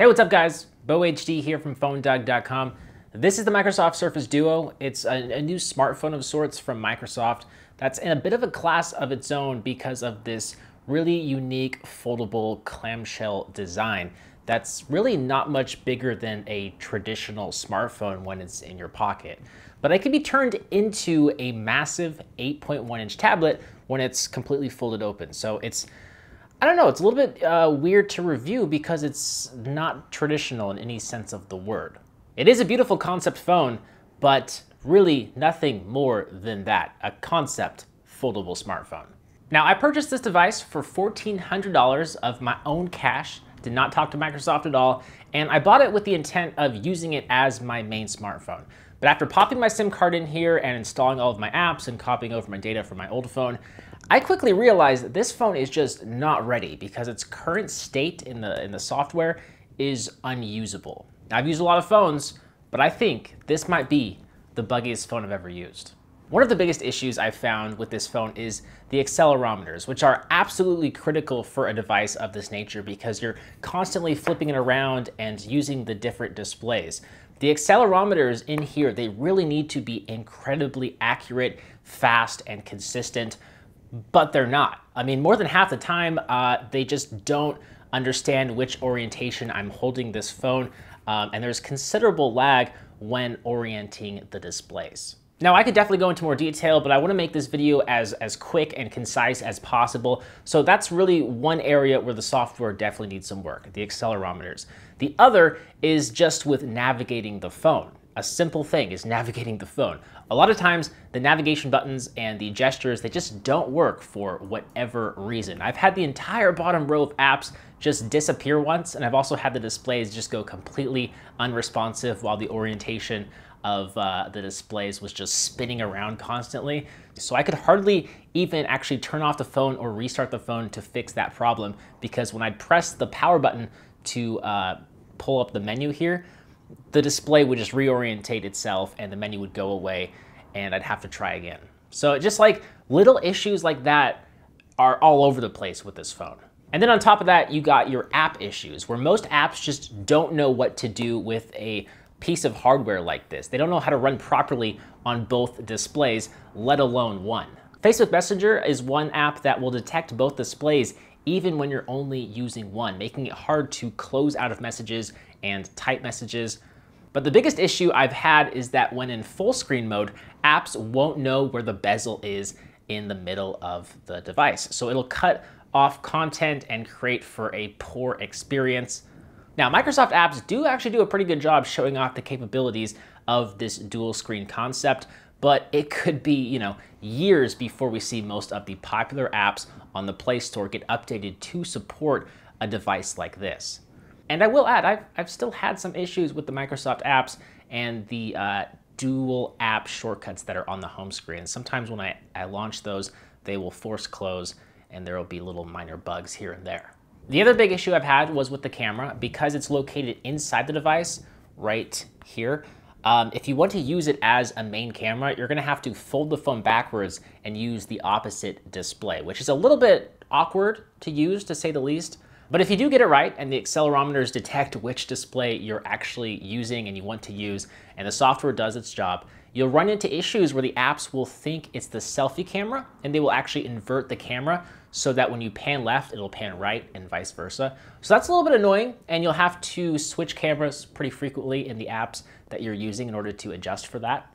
Hey, what's up guys? Beau HD here from PhoneDog.com. This is the Microsoft Surface Duo. It's a, a, new smartphone of sorts from Microsoft that's in a bit of a class of its own because of this really unique foldable clamshell design that's really not much bigger than a traditional smartphone when it's in your pocket. But it can be turned into a massive 8.1 inch tablet when it's completely folded open. So it's I don't know, it's a little bit uh, weird to review because it's not traditional in any sense of the word. It is a beautiful concept phone, but really nothing more than that, a concept foldable smartphone. Now, I purchased this device for $1,400 of my own cash, did not talk to Microsoft at all, and I bought it with the intent of using it as my main smartphone. But after popping my SIM card in here and installing all of my apps and copying over my data from my old phone, I quickly realized that this phone is just not ready because its current state in the, in the software is unusable. Now, I've used a lot of phones, but I think this might be the buggiest phone I've ever used. One of the biggest issues I've found with this phone is the accelerometers, which are absolutely critical for a device of this nature because you're constantly flipping it around and using the different displays. The accelerometers in here, they really need to be incredibly accurate, fast, and consistent but they're not. I mean, more than half the time, uh, they just don't understand which orientation I'm holding this phone, um, and there's considerable lag when orienting the displays. Now, I could definitely go into more detail, but I wanna make this video as, as quick and concise as possible. So that's really one area where the software definitely needs some work, the accelerometers. The other is just with navigating the phone a simple thing is navigating the phone. A lot of times the navigation buttons and the gestures, they just don't work for whatever reason. I've had the entire bottom row of apps just disappear once, and I've also had the displays just go completely unresponsive while the orientation of uh, the displays was just spinning around constantly. So I could hardly even actually turn off the phone or restart the phone to fix that problem because when I'd press the power button to uh, pull up the menu here, the display would just reorientate itself and the menu would go away and I'd have to try again. So just like little issues like that are all over the place with this phone. And then on top of that, you got your app issues where most apps just don't know what to do with a piece of hardware like this. They don't know how to run properly on both displays, let alone one. Facebook Messenger is one app that will detect both displays even when you're only using one, making it hard to close out of messages and type messages. But the biggest issue I've had is that when in full screen mode, apps won't know where the bezel is in the middle of the device. So it'll cut off content and create for a poor experience. Now, Microsoft apps do actually do a pretty good job showing off the capabilities of this dual screen concept, but it could be, you know, years before we see most of the popular apps on the Play Store get updated to support a device like this. And I will add, I've, I've still had some issues with the Microsoft apps and the uh, dual app shortcuts that are on the home screen. Sometimes when I, I launch those, they will force close and there will be little minor bugs here and there. The other big issue I've had was with the camera because it's located inside the device right here. Um, if you want to use it as a main camera, you're gonna have to fold the phone backwards and use the opposite display, which is a little bit awkward to use to say the least. But if you do get it right and the accelerometers detect which display you're actually using and you want to use, and the software does its job, you'll run into issues where the apps will think it's the selfie camera and they will actually invert the camera so that when you pan left, it'll pan right and vice versa. So that's a little bit annoying and you'll have to switch cameras pretty frequently in the apps that you're using in order to adjust for that.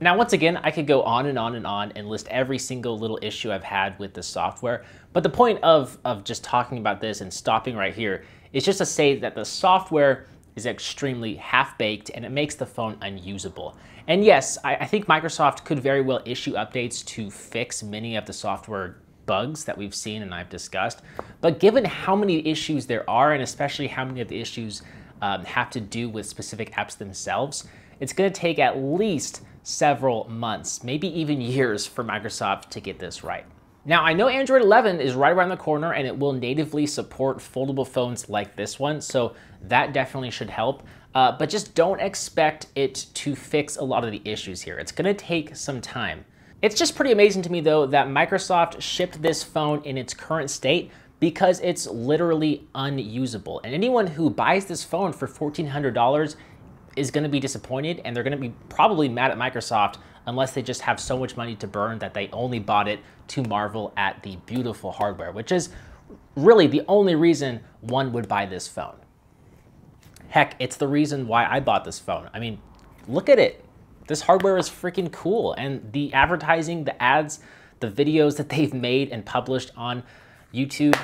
Now, once again, I could go on and on and on and list every single little issue I've had with this software. But the point of, of just talking about this and stopping right here is just to say that the software is extremely half-baked and it makes the phone unusable. And yes, I, I think Microsoft could very well issue updates to fix many of the software bugs that we've seen and I've discussed. But given how many issues there are, and especially how many of the issues um, have to do with specific apps themselves, it's gonna take at least several months, maybe even years for Microsoft to get this right. Now, I know Android 11 is right around the corner and it will natively support foldable phones like this one, so that definitely should help. Uh, but just don't expect it to fix a lot of the issues here. It's gonna take some time. It's just pretty amazing to me though that Microsoft shipped this phone in its current state because it's literally unusable. And anyone who buys this phone for $1,400 is gonna be disappointed and they're gonna be probably mad at Microsoft unless they just have so much money to burn that they only bought it to marvel at the beautiful hardware, which is really the only reason one would buy this phone. Heck, it's the reason why I bought this phone. I mean, look at it. This hardware is freaking cool. And the advertising, the ads, the videos that they've made and published on YouTube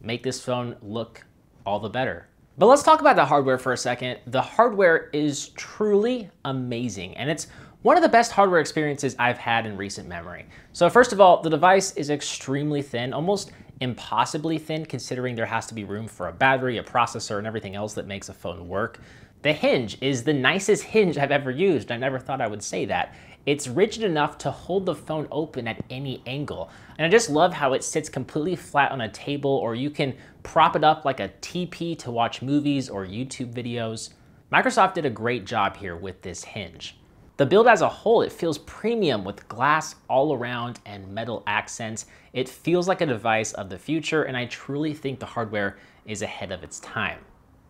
make this phone look all the better. But let's talk about the hardware for a second. The hardware is truly amazing and it's one of the best hardware experiences I've had in recent memory. So first of all, the device is extremely thin, almost impossibly thin considering there has to be room for a battery, a processor, and everything else that makes a phone work. The hinge is the nicest hinge I've ever used. I never thought I would say that. It's rigid enough to hold the phone open at any angle. And I just love how it sits completely flat on a table or you can prop it up like a TP to watch movies or YouTube videos. Microsoft did a great job here with this hinge. The build as a whole, it feels premium with glass all around and metal accents. It feels like a device of the future and I truly think the hardware is ahead of its time.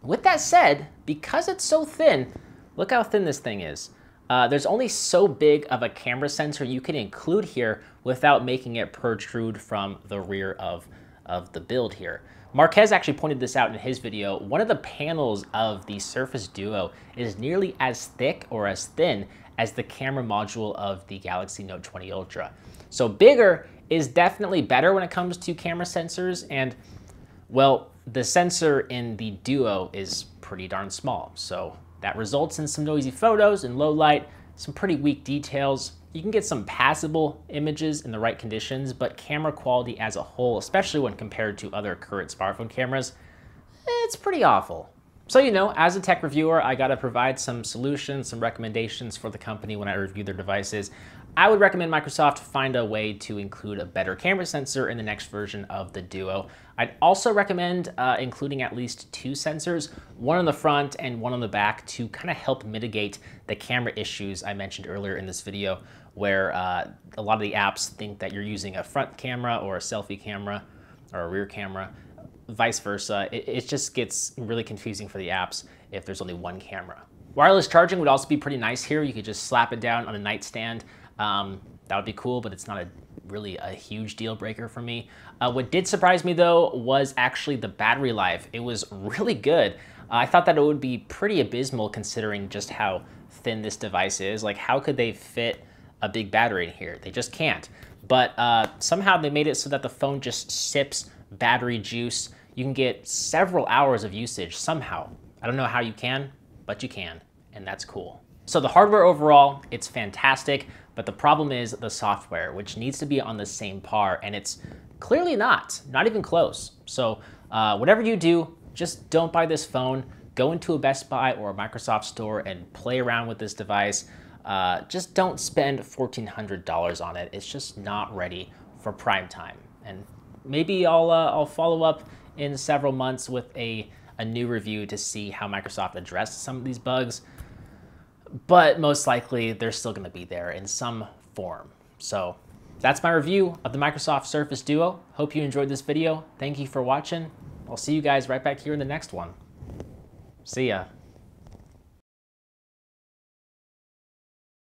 With that said, because it's so thin, look how thin this thing is. Uh, there's only so big of a camera sensor you can include here without making it protrude from the rear of, of the build here. Marques actually pointed this out in his video. One of the panels of the Surface Duo is nearly as thick or as thin as the camera module of the Galaxy Note 20 Ultra. So bigger is definitely better when it comes to camera sensors and well, the sensor in the Duo is pretty darn small. So that results in some noisy photos in low light, some pretty weak details. You can get some passable images in the right conditions, but camera quality as a whole, especially when compared to other current smartphone cameras, it's pretty awful. So, you know, as a tech reviewer, I gotta provide some solutions, some recommendations for the company when I review their devices. I would recommend Microsoft find a way to include a better camera sensor in the next version of the Duo. I'd also recommend uh, including at least two sensors, one on the front and one on the back to kind of help mitigate the camera issues I mentioned earlier in this video, where uh, a lot of the apps think that you're using a front camera or a selfie camera or a rear camera vice versa. It, it just gets really confusing for the apps if there's only one camera. Wireless charging would also be pretty nice here. You could just slap it down on a nightstand. Um, that would be cool, but it's not a really a huge deal breaker for me. Uh, what did surprise me though was actually the battery life. It was really good. Uh, I thought that it would be pretty abysmal considering just how thin this device is. Like how could they fit a big battery in here? They just can't. But uh, somehow they made it so that the phone just sips battery juice you can get several hours of usage somehow. I don't know how you can, but you can, and that's cool. So the hardware overall, it's fantastic, but the problem is the software, which needs to be on the same par, and it's clearly not, not even close. So uh, whatever you do, just don't buy this phone. Go into a Best Buy or a Microsoft store and play around with this device. Uh, just don't spend $1,400 on it. It's just not ready for prime time. And maybe I'll, uh, I'll follow up in several months with a, a new review to see how Microsoft addressed some of these bugs. But most likely, they're still going to be there in some form. So that's my review of the Microsoft Surface Duo. Hope you enjoyed this video. Thank you for watching. I'll see you guys right back here in the next one. See ya.